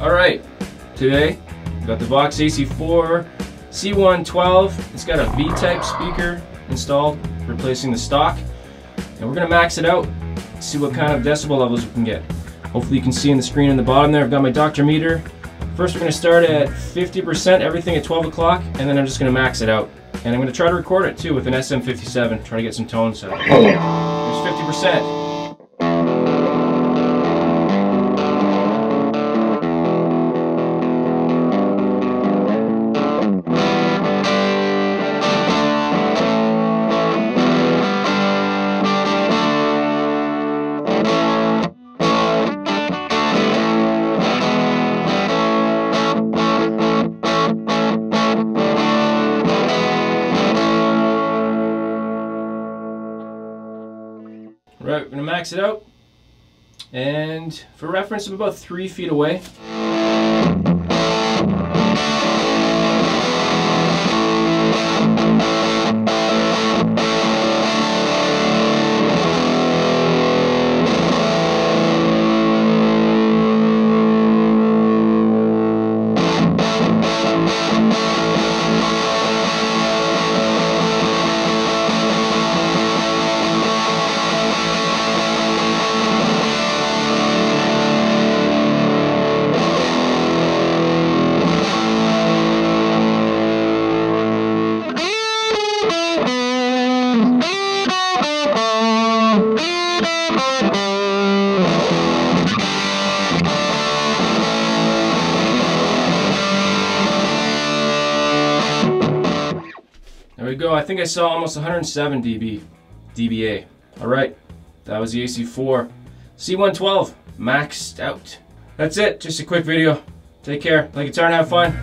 All right, today got the Vox AC4 C112. It's got a V-type speaker installed, replacing the stock. And we're gonna max it out, see what kind of decibel levels we can get. Hopefully you can see in the screen in the bottom there, I've got my Dr. Meter. First we're gonna start at 50%, everything at 12 o'clock, and then I'm just gonna max it out. And I'm gonna try to record it too with an SM57, try to get some tones out. Oh. There's 50%. Right, we're gonna max it out. And for reference, I'm about three feet away. There we go. I think I saw almost 107 dB, dBA. All right, that was the AC4 C112 maxed out. That's it. Just a quick video. Take care. Play guitar and have fun.